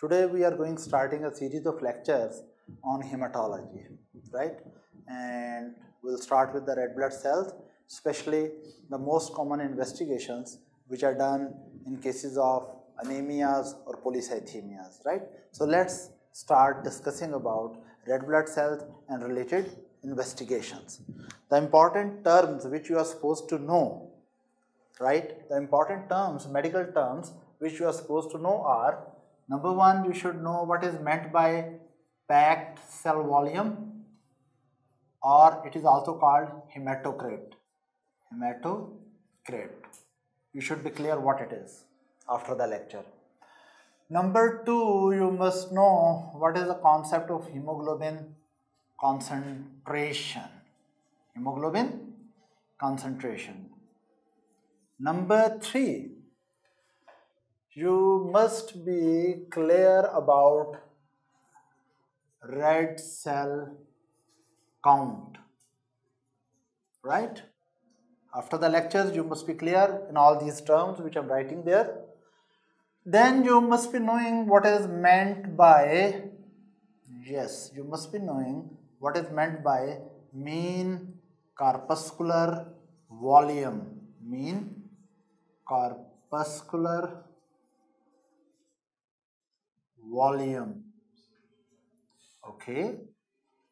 Today we are going starting a series of lectures on hematology, right? And we'll start with the red blood cells, especially the most common investigations which are done in cases of anemias or polycythemias, right? So let's start discussing about red blood cells and related investigations. The important terms which you are supposed to know, right? The important terms, medical terms which you are supposed to know are number one, you should know what is meant by packed cell volume or it is also called hematocrit. Hematocrit. You should be clear what it is after the lecture. Number two, you must know what is the concept of hemoglobin concentration. Hemoglobin concentration. Number three, you must be clear about red cell count. Right? After the lectures, you must be clear in all these terms which I am writing there. Then you must be knowing what is meant by, yes, you must be knowing what is meant by mean corpuscular volume. Mean corpuscular volume. Okay.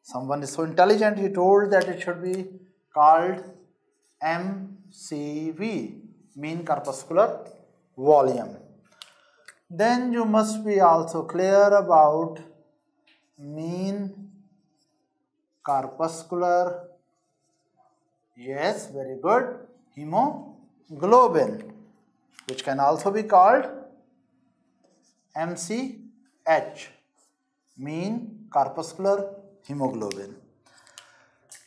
Someone is so intelligent, he told that it should be called MCV, mean corpuscular volume. Then you must be also clear about mean corpuscular, yes, very good, hemoglobin, which can also be called MCH, mean corpuscular hemoglobin.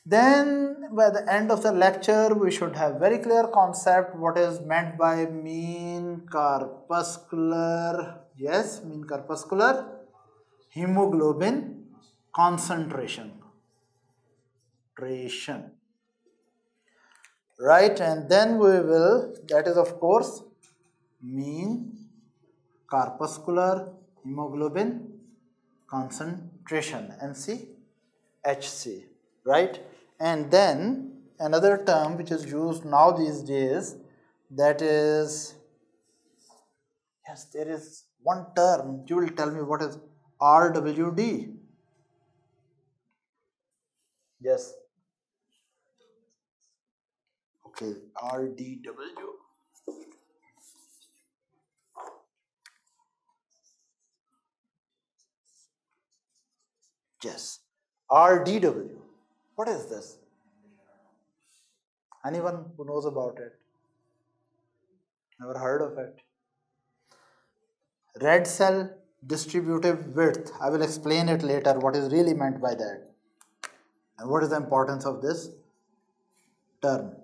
Then by the end of the lecture, we should have very clear concept what is meant by mean corpuscular, yes, mean corpuscular hemoglobin concentration. Right, and then we will, that is of course, mean corpuscular hemoglobin concentration, MCHC, right? and then another term which is used now these days that is yes there is one term you will tell me what is RWD yes. Okay RDW yes RDW what is this? Anyone who knows about it? Never heard of it? Red cell distributive width. I will explain it later what is really meant by that. And what is the importance of this term?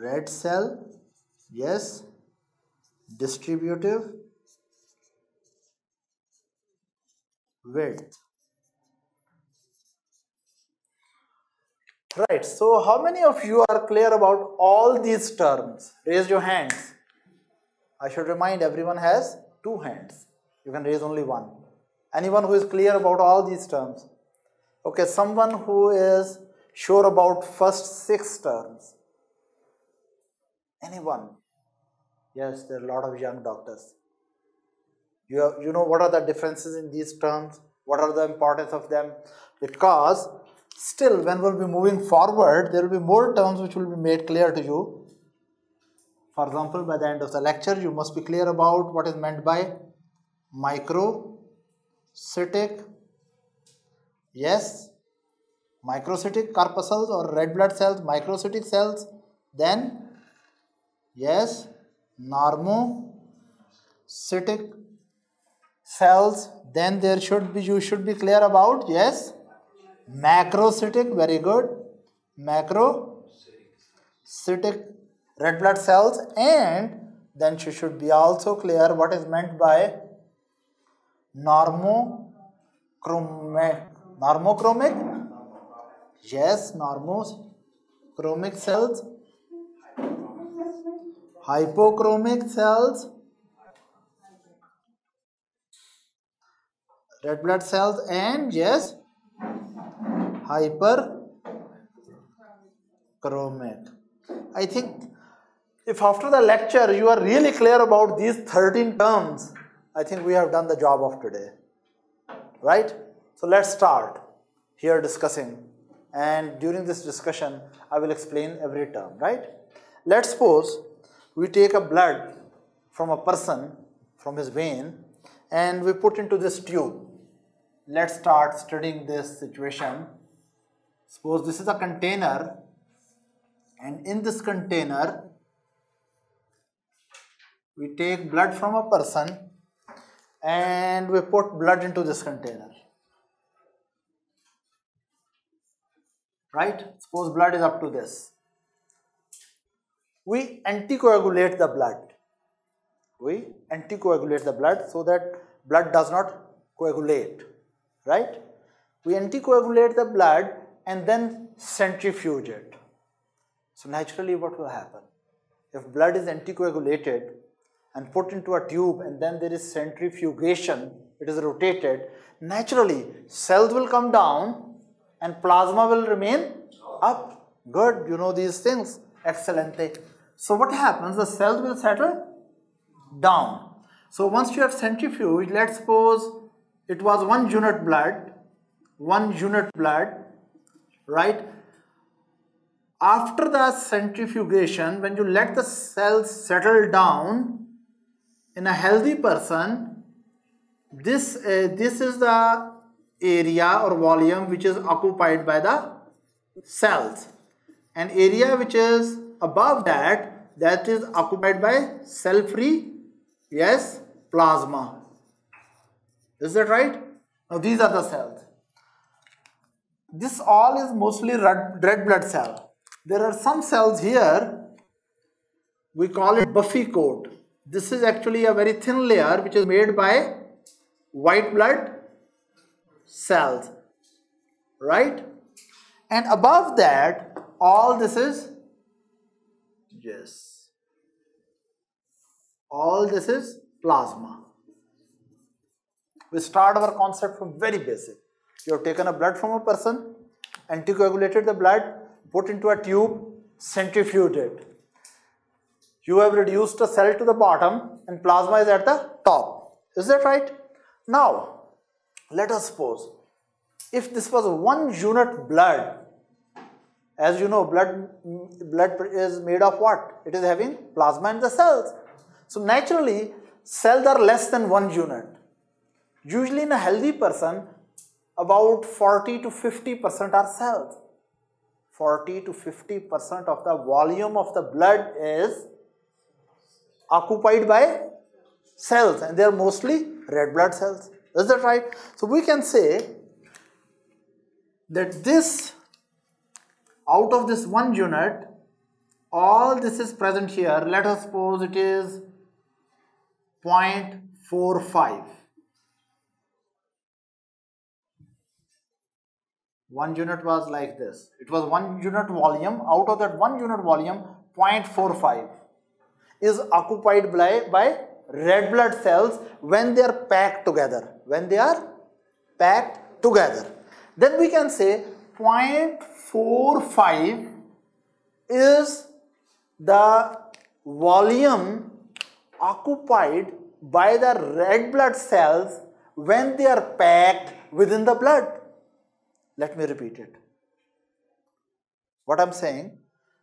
Red cell, yes, distributive width. Right, so how many of you are clear about all these terms? Raise your hands. I should remind everyone has two hands. You can raise only one. Anyone who is clear about all these terms? Okay, someone who is sure about first six terms. Anyone? Yes, there are a lot of young doctors. You, have, you know what are the differences in these terms? What are the importance of them? Because Still, when we'll be moving forward, there will be more terms which will be made clear to you. For example, by the end of the lecture, you must be clear about what is meant by microcytic, yes, microcytic corpuscles or red blood cells, microcytic cells, then, yes, normocytic cells, then there should be, you should be clear about, yes, macrocytic very good. Macrocytic red blood cells and then she should be also clear what is meant by normochromic normochromic yes normochromic cells. Hypochromic cells. Red blood cells and yes hyperchromic i think if after the lecture you are really clear about these 13 terms i think we have done the job of today. Right? So let's start here discussing. And during this discussion i will explain every term right? Let's suppose we take a blood from a person from his vein and we put into this tube. Let's start studying this situation. Suppose this is a container and in this container we take blood from a person and we put blood into this container. Right? Suppose blood is up to this. We anticoagulate the blood. We anticoagulate the blood so that blood does not coagulate right? We anticoagulate the blood and then centrifuge it. So naturally what will happen? If blood is anticoagulated and put into a tube and then there is centrifugation, it is rotated, naturally cells will come down and plasma will remain up. Good, you know these things. Excellent. So what happens? The cells will settle down. So once you have centrifuge, let's suppose it was one unit blood, one unit blood, right? After the centrifugation, when you let the cells settle down in a healthy person, this, uh, this is the area or volume which is occupied by the cells. An area which is above that, that is occupied by cell-free, yes, plasma. Is that right? Now these are the cells. This all is mostly red, red blood cell. There are some cells here, we call it buffy coat. This is actually a very thin layer which is made by white blood cells, right? And above that, all this is, yes, all this is plasma. We start our concept from very basic. You have taken a blood from a person, anticoagulated the blood, put into a tube, centrifuged it. You have reduced a cell to the bottom and plasma is at the top. Is that right? Now, let us suppose if this was one unit blood, as you know, blood, blood is made of what? It is having plasma in the cells. So naturally, cells are less than one unit. Usually in a healthy person, about 40 to 50% are cells. 40 to 50% of the volume of the blood is occupied by cells and they are mostly red blood cells. Is that right? So we can say that this, out of this one unit, all this is present here. Let us suppose it is 0.45. one unit was like this. It was one unit volume. Out of that one unit volume, 0.45 is occupied by, by red blood cells when they are packed together. When they are packed together. Then we can say 0.45 is the volume occupied by the red blood cells when they are packed within the blood. Let me repeat it. What I'm saying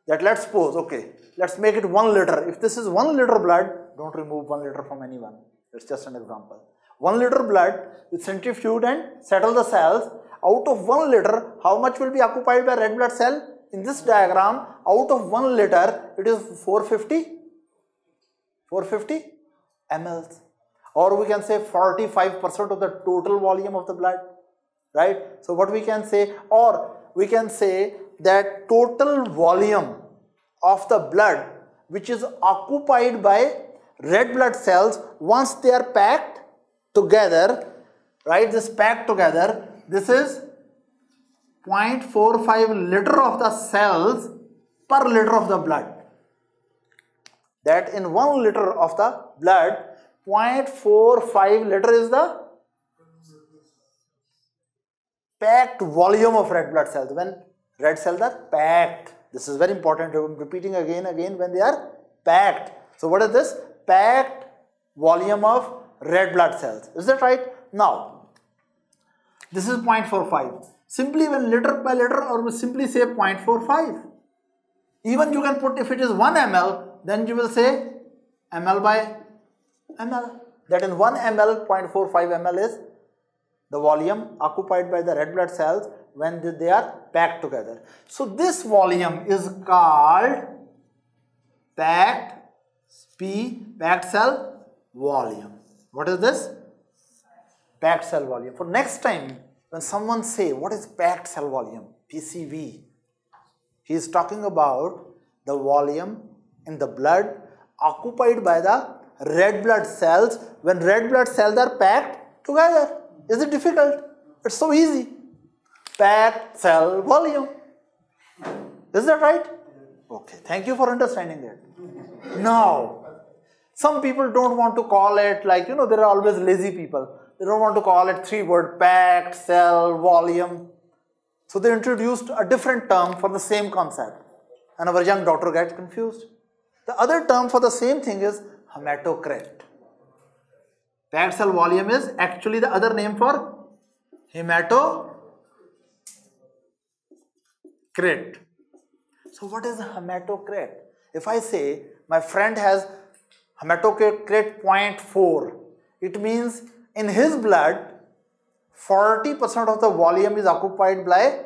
that let's suppose, okay, let's make it one liter. If this is one liter blood, don't remove one liter from anyone. It's just an example. One liter blood with centrifuge and settle the cells. Out of one liter, how much will be occupied by red blood cell? In this diagram, out of one liter, it is 450, 450 mLs. Or we can say 45% of the total volume of the blood right? So what we can say or we can say that total volume of the blood which is occupied by red blood cells once they are packed together, right? This packed together, this is 0.45 liter of the cells per liter of the blood. That in 1 liter of the blood, 0.45 liter is the packed volume of red blood cells when red cells are packed. This is very important. I'm repeating again again when they are packed. So what is this? Packed volume of red blood cells. Is that right? Now, this is 0.45. Simply when liter by liter or simply say 0.45. Even you can put if it is 1 ml, then you will say ml by ml. That in 1 ml, 0.45 ml is the volume occupied by the red blood cells when they are packed together. So this volume is called packed P packed cell volume. What is this? Packed cell volume. For next time when someone say what is packed cell volume PCV he is talking about the volume in the blood occupied by the red blood cells when red blood cells are packed together. Is it difficult? It's so easy. Packed cell volume. Is that right? Okay, thank you for understanding that. Now, some people don't want to call it like, you know, there are always lazy people. They don't want to call it three word packed, cell, volume. So they introduced a different term for the same concept. And our young doctor gets confused. The other term for the same thing is hematocrit. Packed cell volume is actually the other name for hematocrit. So what is hematocrit? If I say my friend has hematocrit 0.4, it means in his blood 40% of the volume is occupied by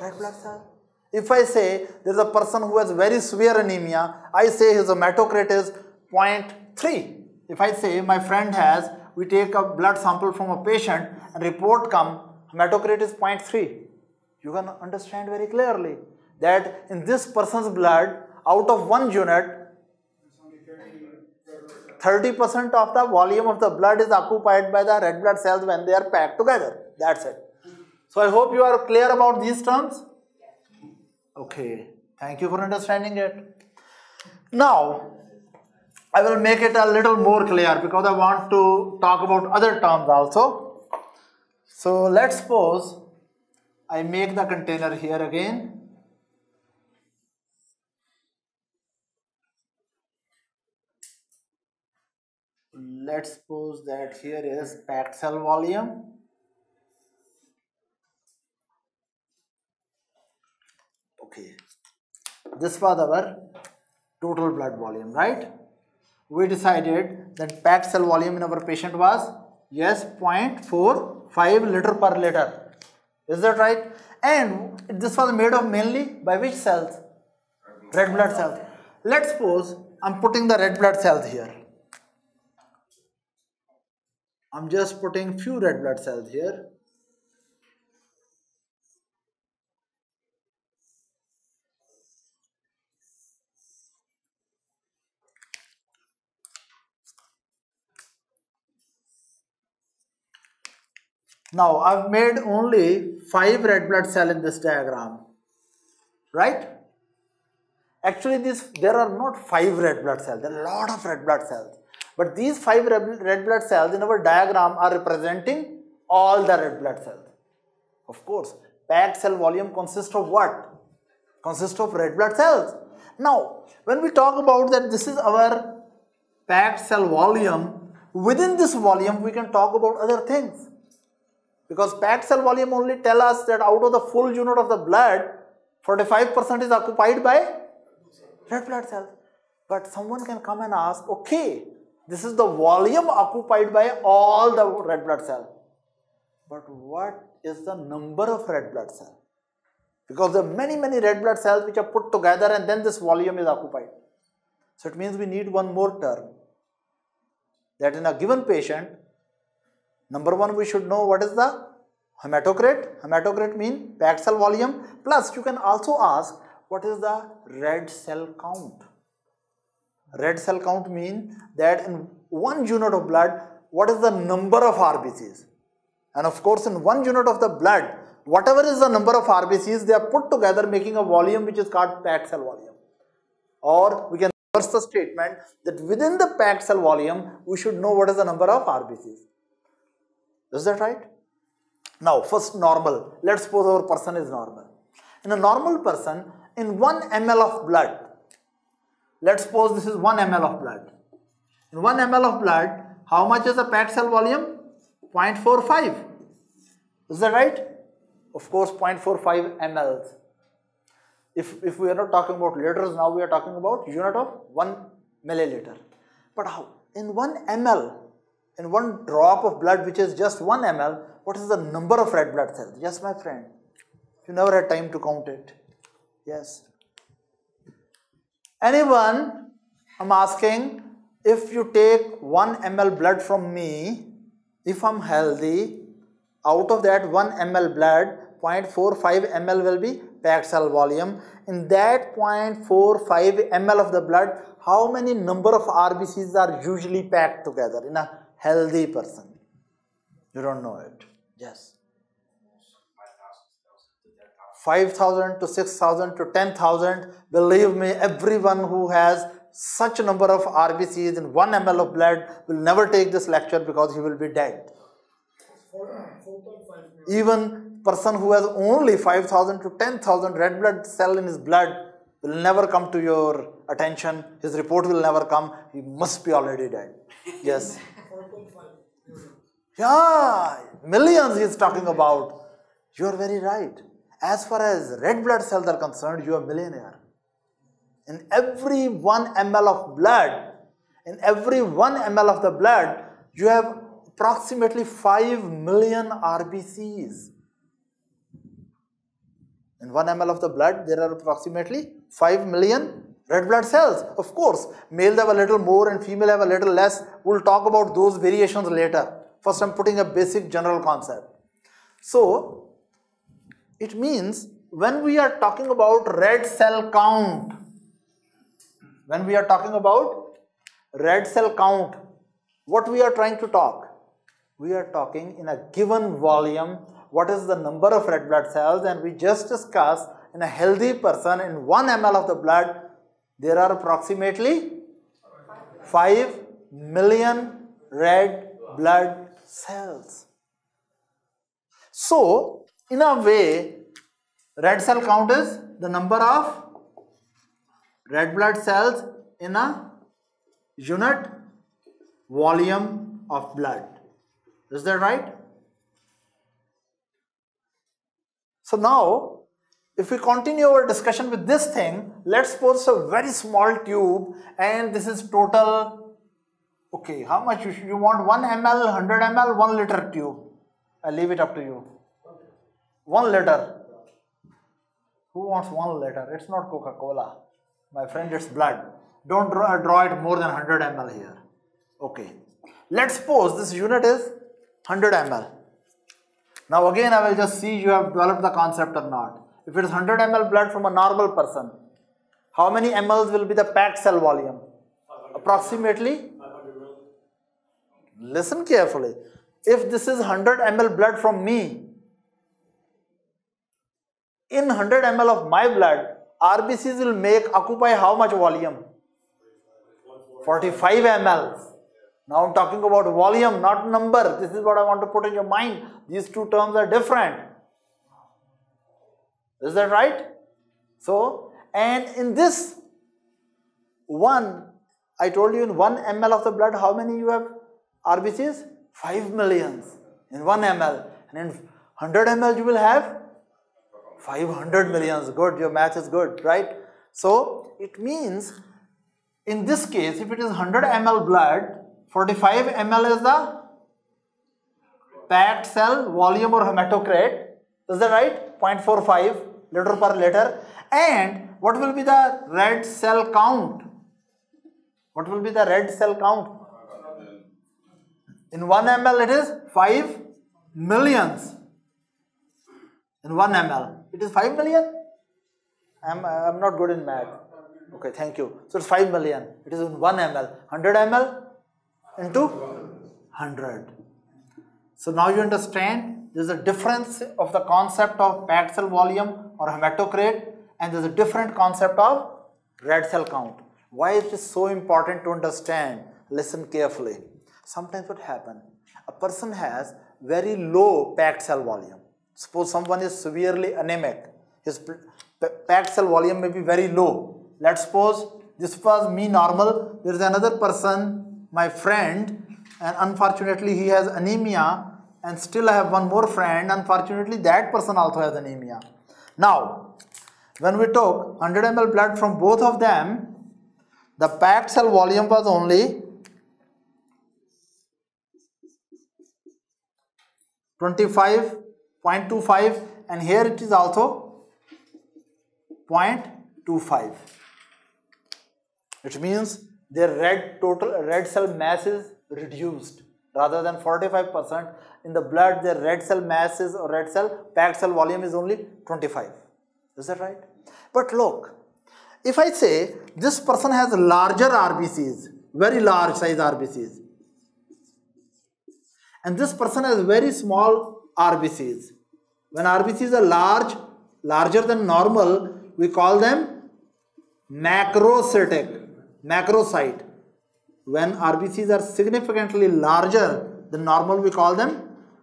red blood cell. If I say there is a person who has very severe anemia, I say his hematocrit is 0.3. If I say my friend has, we take a blood sample from a patient and report come, hematocrit is 0.3. You can understand very clearly that in this person's blood, out of one unit, 30% of the volume of the blood is occupied by the red blood cells when they are packed together. That's it. So I hope you are clear about these terms. Okay, thank you for understanding it. Now, I will make it a little more clear because I want to talk about other terms also. So let's suppose I make the container here again. Let's suppose that here is packed cell volume. Okay, this was our total blood volume, right? We decided that packed cell volume in our patient was yes 0.45 liter per liter. Is that right? And this was made of mainly by which cells? Red blood cells. Let's suppose i'm putting the red blood cells here. I'm just putting few red blood cells here Now I've made only 5 red blood cell in this diagram, right? Actually this there are not 5 red blood cells, there are a lot of red blood cells. But these 5 red blood cells in our diagram are representing all the red blood cells. Of course, packed cell volume consists of what? Consists of red blood cells. Now, when we talk about that this is our packed cell volume, within this volume we can talk about other things because packed cell volume only tell us that out of the full unit of the blood, 45% is occupied by red blood cells. But someone can come and ask, okay, this is the volume occupied by all the red blood cells. But what is the number of red blood cells? Because there are many, many red blood cells which are put together and then this volume is occupied. So it means we need one more term. That in a given patient, Number one, we should know what is the hematocrit. Hematocrit means packed cell volume. Plus, you can also ask what is the red cell count. Red cell count means that in one unit of blood, what is the number of RBCs? And of course, in one unit of the blood, whatever is the number of RBCs, they are put together making a volume which is called packed cell volume. Or we can reverse the statement that within the packed cell volume, we should know what is the number of RBCs. Is that right? Now, first normal. Let's suppose our person is normal. In a normal person, in 1 ml of blood, let's suppose this is 1 ml of blood. In 1 ml of blood, how much is the packed cell volume? 0.45. Is that right? Of course, 0.45 ml. If, if we are not talking about liters, now we are talking about unit of 1 milliliter. But how? In 1 ml, in one drop of blood which is just 1 ml, what is the number of red blood cells? Yes, my friend. You never had time to count it. Yes. Anyone, I'm asking, if you take 1 ml blood from me, if I'm healthy, out of that 1 ml blood, 0.45 ml will be packed cell volume. In that 0.45 ml of the blood, how many number of RBCs are usually packed together in a healthy person? You don't know it. Yes. 5,000 to 6,000 to 10,000. Believe me, everyone who has such a number of RBCs in 1 ml of blood will never take this lecture because he will be dead. Even person who has only 5,000 to 10,000 red blood cell in his blood will never come to your attention. His report will never come. He must be already dead. Yes. Yeah, millions he is talking about. You are very right. As far as red blood cells are concerned, you are a millionaire. In every 1 ml of blood, in every 1 ml of the blood, you have approximately 5 million RBCs. In 1 ml of the blood, there are approximately 5 million red blood cells. Of course, male have a little more and female have a little less. We'll talk about those variations later. First, I'm putting a basic general concept. So, it means when we are talking about red cell count, when we are talking about red cell count, what we are trying to talk? We are talking in a given volume, what is the number of red blood cells and we just discussed in a healthy person in 1 ml of the blood, there are approximately 5 million red blood cells. So, in a way, red cell count is the number of red blood cells in a unit volume of blood. Is that right? So now, if we continue our discussion with this thing, let's suppose a very small tube and this is total Okay, how much you, you want 1 ml, 100 ml, 1 liter tube? I leave it up to you. 1 liter. Who wants 1 liter? It's not Coca-Cola. My friend, it's blood. Don't draw, draw it more than 100 ml here. Okay. Let's suppose this unit is 100 ml. Now again I will just see you have developed the concept or not. If it is 100 ml blood from a normal person, how many ml will be the packed cell volume? Approximately Listen carefully. If this is 100 ml blood from me, in 100 ml of my blood, RBCs will make occupy how much volume? 45 ml. Now I'm talking about volume, not number. This is what I want to put in your mind. These two terms are different. Is that right? So, and in this one, I told you in 1 ml of the blood, how many you have RBCs? 5 millions in 1 ml. And in 100 ml you will have 500 millions. Good, your math is good, right? So it means in this case, if it is 100 ml blood, 45 ml is the packed cell volume or hematocrit. Is that right? 0.45 liter per liter. And what will be the red cell count? What will be the red cell count? In 1 ml it is 5 millions. In 1 ml it is 5 million? I'm, I'm not good in math. Okay, thank you. So it's 5 million. It is in 1 ml. 100 ml into 100. So now you understand there's a difference of the concept of packed cell volume or hematocrit and there's a different concept of red cell count. Why it is so important to understand? Listen carefully. Sometimes what happen? A person has very low packed cell volume. Suppose someone is severely anemic, his packed cell volume may be very low. Let's suppose this was me normal, there is another person, my friend, and unfortunately he has anemia and still I have one more friend, unfortunately that person also has anemia. Now, when we took 100 ml blood from both of them, the packed cell volume was only 25.25 and here it is also 0.25 it means their red total red cell mass is reduced. Rather than 45% in the blood their red cell mass is or red cell packed cell volume is only 25 is that right? But look if I say this person has larger RBCs very large size RBCs and this person has very small RBCs. When RBCs are large, larger than normal, we call them macrocytic, macrocyte. When RBCs are significantly larger than normal, we call them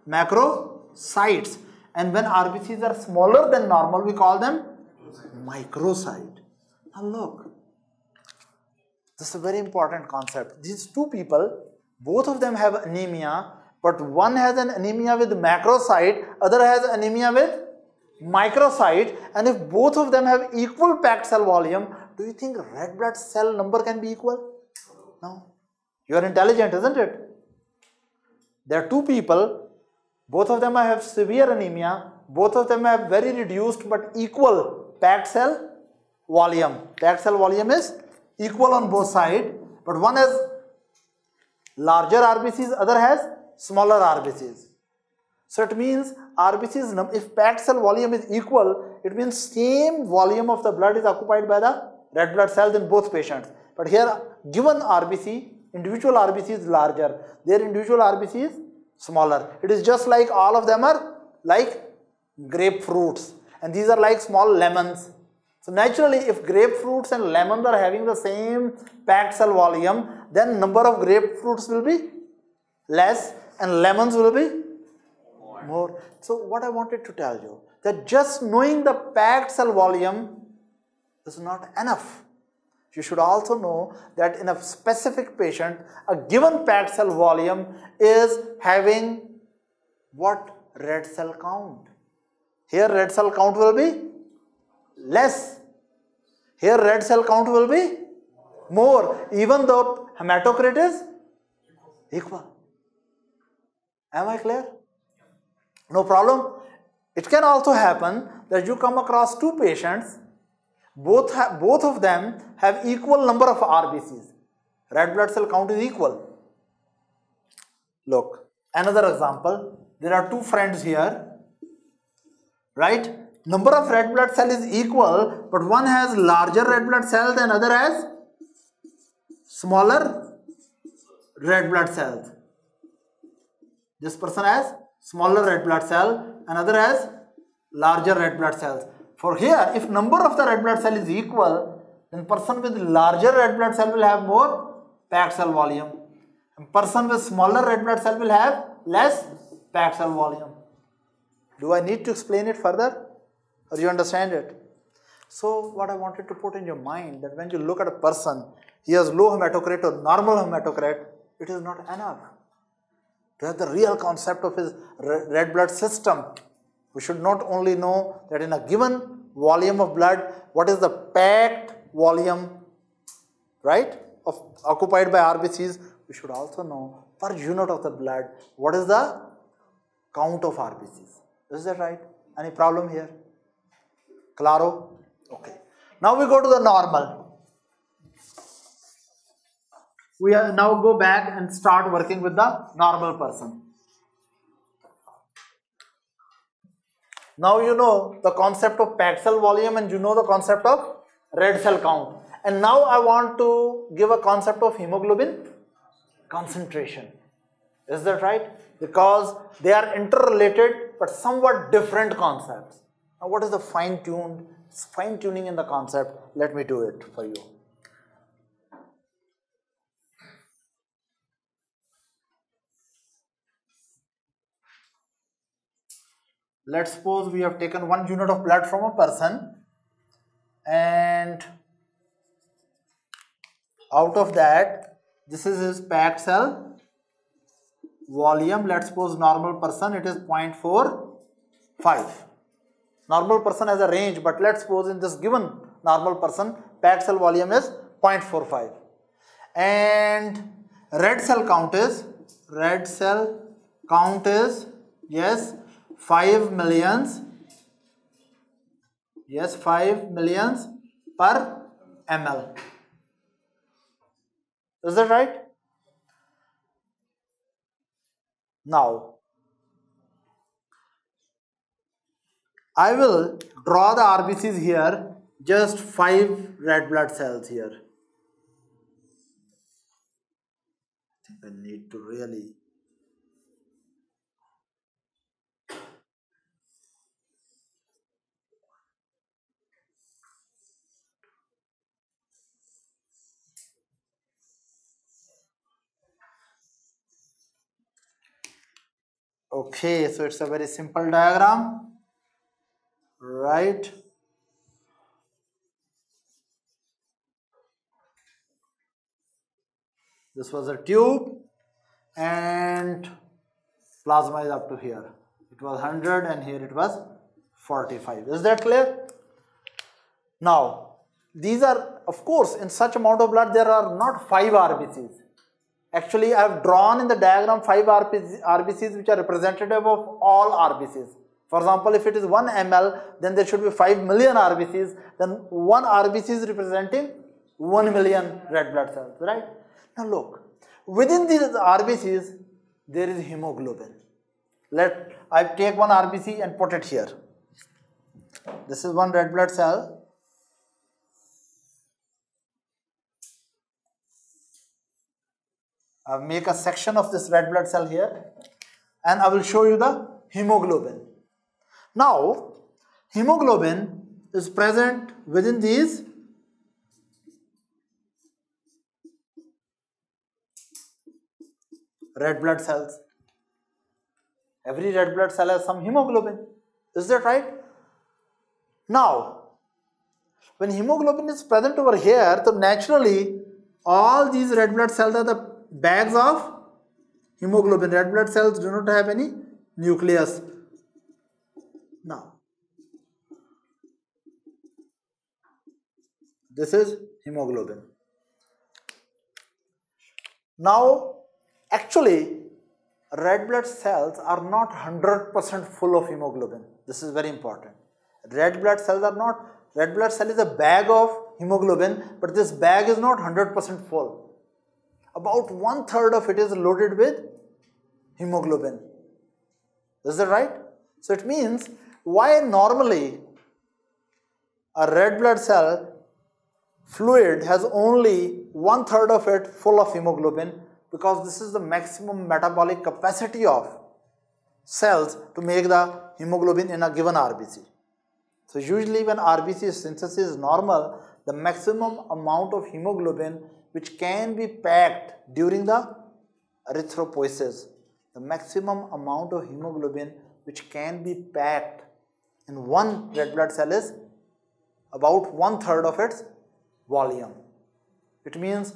macrocytes. And when RBCs are smaller than normal, we call them microcyte. Now look, this is a very important concept. These two people, both of them have anemia but one has an anemia with macrocyte, other has anemia with microcyte and if both of them have equal packed cell volume, do you think red blood cell number can be equal? No. You are intelligent, isn't it? There are two people, both of them have severe anemia, both of them have very reduced but equal packed cell volume. Packed cell volume is equal on both sides, but one has larger RBCs, other has smaller RBCs. So it means RBCs, if packed cell volume is equal, it means same volume of the blood is occupied by the red blood cells in both patients. But here given RBC, individual RBC is larger, their individual RBC is smaller. It is just like all of them are like grapefruits and these are like small lemons. So naturally if grapefruits and lemons are having the same packed cell volume, then number of grapefruits will be less and lemons will be more. more. So what I wanted to tell you that just knowing the packed cell volume is not enough. You should also know that in a specific patient, a given packed cell volume is having what red cell count. Here red cell count will be less. Here red cell count will be more even though hematocrit is equal. Am I clear? No problem. It can also happen that you come across two patients, both, both of them have equal number of RBCs. Red blood cell count is equal. Look, another example. There are two friends here, right? Number of red blood cell is equal, but one has larger red blood cell than other has smaller red blood cells. This person has smaller red blood cell, another has larger red blood cells. For here, if number of the red blood cell is equal, then person with larger red blood cell will have more packed cell volume. And person with smaller red blood cell will have less packed cell volume. Do I need to explain it further? Or you understand it? So what I wanted to put in your mind that when you look at a person, he has low hematocrit or normal hematocrit, it is not enough to have the real concept of his red blood system. We should not only know that in a given volume of blood, what is the packed volume, right, of occupied by RBCs, we should also know per unit of the blood, what is the count of RBCs. Is that right? Any problem here? Claro? Okay. Now we go to the normal we are now go back and start working with the normal person. Now you know the concept of packed cell volume and you know the concept of red cell count. And now I want to give a concept of hemoglobin concentration. Is that right? Because they are interrelated but somewhat different concepts. Now what is the fine tuned, fine tuning in the concept? Let me do it for you. Let's suppose we have taken one unit of blood from a person and out of that this is his packed cell volume. Let's suppose normal person it is 0.45 normal person has a range but let's suppose in this given normal person packed cell volume is 0.45 and red cell count is red cell count is yes 5 millions. Yes 5 millions per ml is that right? Now I will draw the RBCs here. Just 5 red blood cells here. I think I need to really Okay, so it's a very simple diagram, right? This was a tube and plasma is up to here. It was 100 and here it was 45. Is that clear? Now, these are, of course, in such amount of blood, there are not 5 RBCs. Actually, I have drawn in the diagram 5 RBCs which are representative of all RBCs. For example, if it is 1 ml, then there should be 5 million RBCs, then 1 RBC is representing 1 million red blood cells, right? Now look, within these RBCs, there is hemoglobin. Let I take one RBC and put it here. This is one red blood cell I make a section of this red blood cell here and I will show you the hemoglobin. Now, hemoglobin is present within these red blood cells. Every red blood cell has some hemoglobin. Is that right? Now, when hemoglobin is present over here, so naturally all these red blood cells are the bags of hemoglobin. Red blood cells do not have any nucleus. Now, this is hemoglobin. Now, actually, red blood cells are not 100% full of hemoglobin. This is very important. Red blood cells are not, red blood cell is a bag of hemoglobin, but this bag is not 100% full about one third of it is loaded with hemoglobin. Is that right? So it means why normally a red blood cell fluid has only one third of it full of hemoglobin because this is the maximum metabolic capacity of cells to make the hemoglobin in a given RBC. So usually when RBC synthesis is normal, the maximum amount of hemoglobin which can be packed during the erythropoiesis. The maximum amount of hemoglobin which can be packed in one red blood cell is about one third of its volume. It means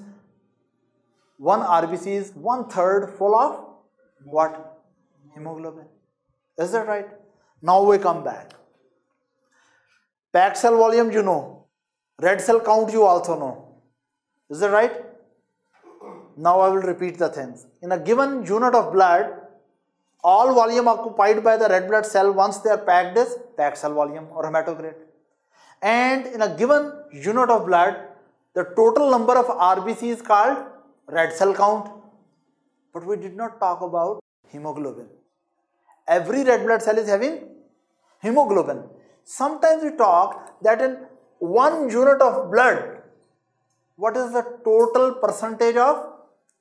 one RBC is one third full of what? Hemoglobin. Is that right? Now we come back. Packed cell volume you know. Red cell count you also know. Is that right? Now I will repeat the things. In a given unit of blood, all volume occupied by the red blood cell once they are packed is packed cell volume or hematocrit. And in a given unit of blood, the total number of RBC is called red cell count. But we did not talk about hemoglobin. Every red blood cell is having hemoglobin. Sometimes we talk that in one unit of blood, what is the total percentage of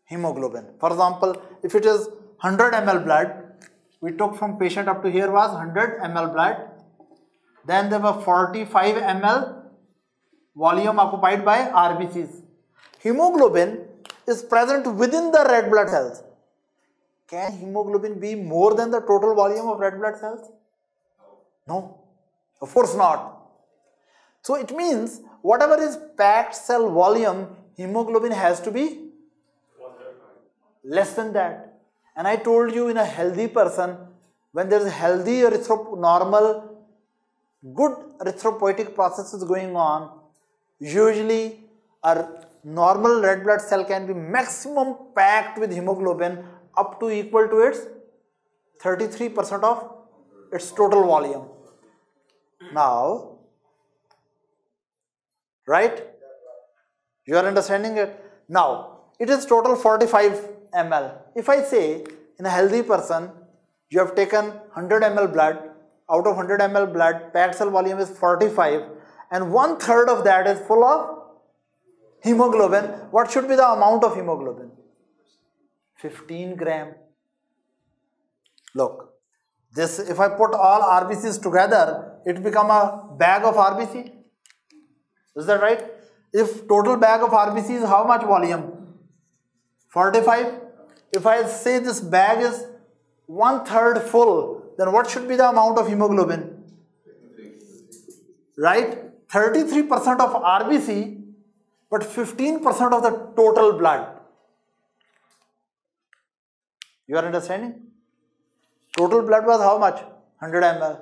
hemoglobin. For example, if it is 100 ml blood, we took from patient up to here was 100 ml blood. Then there were 45 ml volume occupied by RBCs. Hemoglobin is present within the red blood cells. Can hemoglobin be more than the total volume of red blood cells? No, of course not. So it means whatever is packed cell volume, hemoglobin has to be less than that. And I told you in a healthy person, when there is healthy erythrop normal, good erythropoietic process is going on, usually a normal red blood cell can be maximum packed with hemoglobin up to equal to its 33% of its total volume. Now, right? You are understanding it? Now, it is total 45 ml. If I say in a healthy person, you have taken 100 ml blood, out of 100 ml blood, packed cell volume is 45 and one third of that is full of hemoglobin. What should be the amount of hemoglobin? 15 gram. Look, this if I put all RBCs together, it become a bag of RBC. Is that right? If total bag of RBC is how much volume? 45. If I say this bag is one third full, then what should be the amount of hemoglobin? Right? 33% of RBC, but 15% of the total blood. You are understanding? Total blood was how much? 100 ml.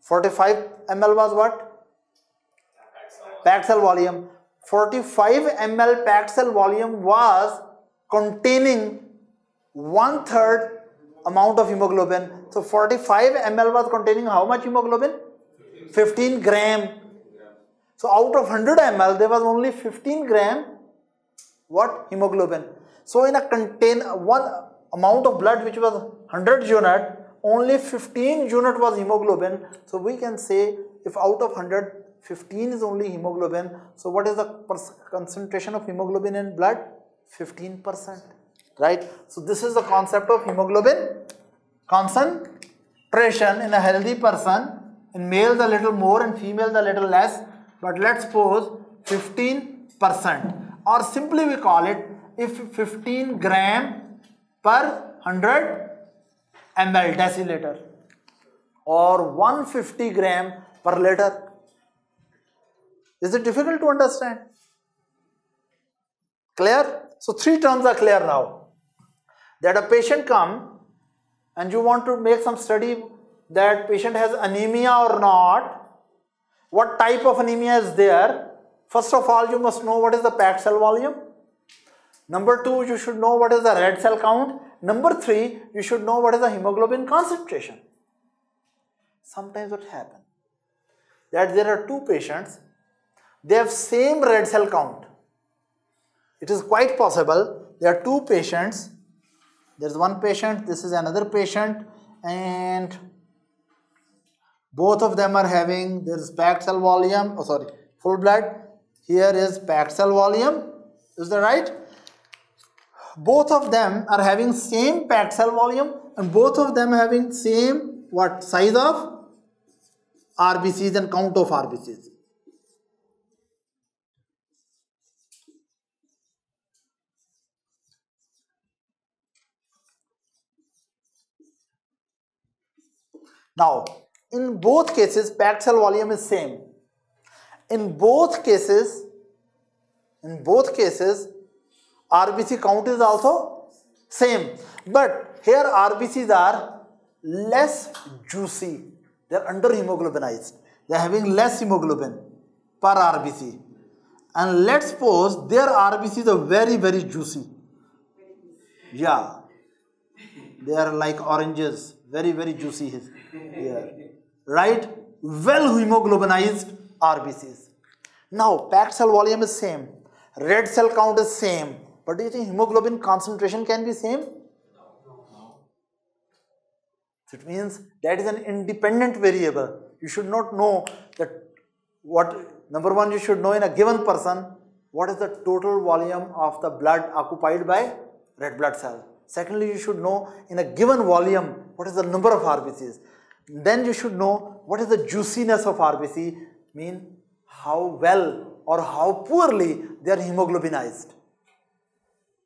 45 ml was what? Packed cell volume. 45 ml packed cell volume was containing one third amount of hemoglobin. So 45 ml was containing how much hemoglobin? 15 gram. So out of 100 ml there was only 15 gram what hemoglobin. So in a contain one amount of blood which was 100 unit only 15 unit was hemoglobin. So we can say if out of 100 15 is only hemoglobin. So what is the concentration of hemoglobin in blood? 15%. Right? So this is the concept of hemoglobin concentration in a healthy person. In males a little more and females a little less. But let's suppose 15% or simply we call it if 15 gram per 100 ml deciliter or 150 gram per liter. Is it difficult to understand? Clear? So three terms are clear now. That a patient come and you want to make some study that patient has anemia or not. What type of anemia is there? First of all, you must know what is the packed cell volume. Number two, you should know what is the red cell count. Number three, you should know what is the hemoglobin concentration. Sometimes what happens? That there are two patients, they have same red cell count. It is quite possible there are two patients, there is one patient, this is another patient and both of them are having, there is packed cell volume, oh sorry, full blood, here is packed cell volume, is that right? both of them are having same packed cell volume and both of them having same what size of RBCs and count of RBCs. Now, in both cases, packed cell volume is same. In both cases, in both cases, RBC count is also same. But here RBCs are less juicy. They are under hemoglobinized. They are having less hemoglobin per RBC. And let's suppose their RBCs are very, very juicy. Yeah. They are like oranges. Very, very juicy here. Right? Well hemoglobinized RBCs. Now, packed cell volume is same. Red cell count is same but do you think hemoglobin concentration can be same? So it means that is an independent variable. You should not know that what, number one, you should know in a given person, what is the total volume of the blood occupied by red blood cell. Secondly, you should know in a given volume, what is the number of RBCs. Then you should know what is the juiciness of RBC, mean how well or how poorly they are hemoglobinized.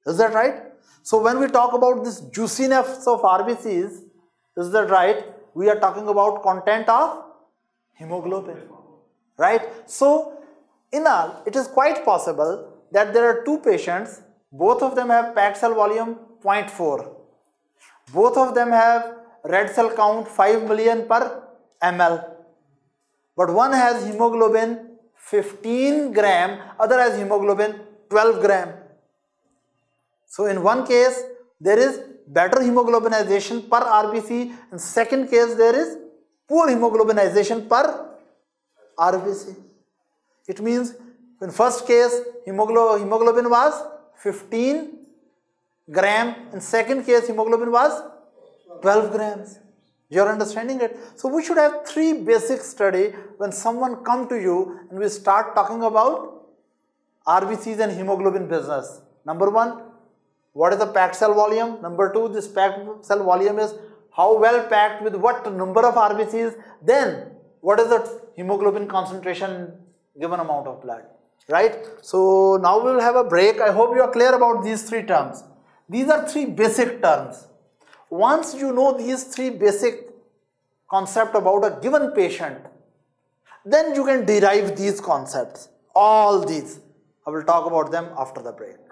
Is that right? So when we talk about this juiciness of RBCs, is that right? We are talking about content of hemoglobin, right? So, in all, it is quite possible that there are two patients, both of them have packed cell volume 0.4. Both of them have red cell count 5 million per ml. But one has hemoglobin 15 gram, other has hemoglobin 12 gram. So in one case, there is better hemoglobinization per RBC. In second case, there is poor hemoglobinization per RBC. It means in first case, hemoglobin was 15 gram. In second case, hemoglobin was 12 grams. You're understanding it? So we should have three basic study when someone come to you and we start talking about RBCs and hemoglobin business. Number one, what is the packed cell volume? Number two, this packed cell volume is how well packed with what number of RBCs. Then, what is the hemoglobin concentration given amount of blood, right? So now we will have a break. I hope you are clear about these three terms. These are three basic terms. Once you know these three basic concept about a given patient, then you can derive these concepts, all these. I will talk about them after the break.